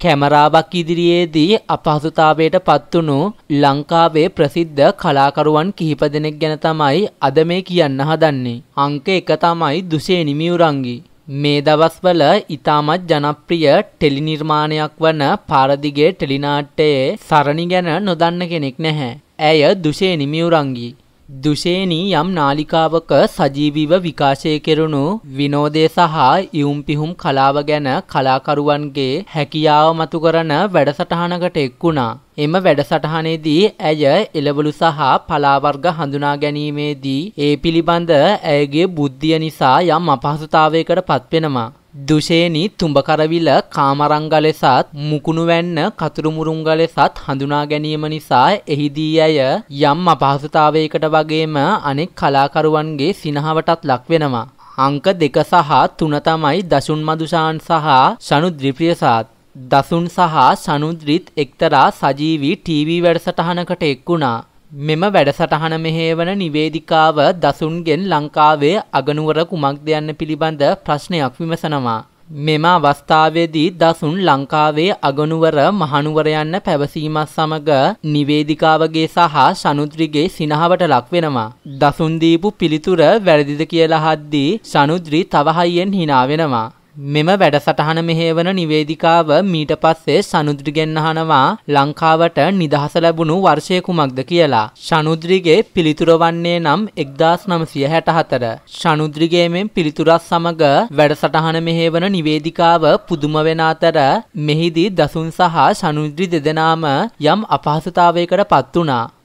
කැමරාවක් ඉදිරියේදී අපහසුතාවයට පත්වුණු ලංකාවේ ප්‍රසිද්ධ කලාකරුවන් කිහිප දෙනෙක් ගැන තමයි අද මේ කියන්න හදන්නේ. අංක එක තමයි දුෂේනි මියුරංගි. මේ දවස්වල ඉතාමත් ජනප්‍රිය ටෙලි නිර්මාණයක් වන පාරදිගේ ටෙලිනාට්‍යයේ සරණි ගැන නොදන්න කෙනෙක් නැහැ. ඇය දුෂේනි මියුරංගි. දුෂේනී යම් නාලිකාවක සජීවීව විකාශය කෙරුණු විනෝදය සහ ඉවුම් පිහුම් කලාව ගැන කලාකරුවන්ගේ හැකියාව මතු කරන වැඩසටහනකට එක්වුණා. එම වැඩසටහනේදී ඇය එළවලු සහ පලාවර්ග හඳුනා ගැනීමේදී ඒ පිළිබඳ ඇයගේ බුද්ධිය නිසා යම් අපහසුතාවයකට පත්වෙනවා. දුෂේනි තුඹකරවිල කාමරංග ලෙසත් මුකුණු වැන්න කතුරුමුරුංග ලෙසත් හඳුනා ගැනීම නිසා එහිදී ඇය යම් අපහසුතාවයකට වගේම අනෙක් කලාකරුවන්ගේ සිනහවටත් ලක්වෙනවා. අංක දෙක සහ තුන තමයි දසුන් මදුෂාන් සහ ශනුද්‍රිප්‍රියසාත්. දසුන් සහ ශනුද්‍රිත් එක්තරා සජීවී ටීවී වැඩසටහනකට එක්වුණා. මෙම වැඩසටහන මෙහේවන නිවේදිකාව දසුන්ගෙන් ලංකාවේ අගනුවර කුමක්ද යන්න පිළිබඳ ප්‍රශ්නයක් විමසනවා. මෙම අවස්ථාවේදී දසුන් ලංකාවේ අගනුවර මහනුවර යන්න පැවසීමත් සමග නිවේදිකාවගේ සහ ශනුද්‍රිගේ සිනහවට ලක් වෙනවා. දසුන් දීපු පිළිතුර වැරදිද කියලා හද්දී ශනුද්‍රි තව හයියෙන් hina වෙනවා. මෙම වැඩසටහන මෙහේවන නිවේදිකාව මීට පස්සේ සනුද්‍රිගෙන් අහනවා ලංකාවට නිදහස ලැබුණු වර්ෂය කුමක්ද කියලා. ශනුද්‍රිගේ පිළිතුර වන්නේ නම් එක්දාස් නමසිය හැට හතර. ශනුද්‍රිගේ මෙන් පිළිතුරත් සමග වැඩසටහන මෙහේවන නිවේදිකාව පුදුම වෙන අතර මෙහිදී දසුන් සහ ශනුද්‍රි දෙදෙනාම යම් අපහසුතාවයකට පත් වුණා.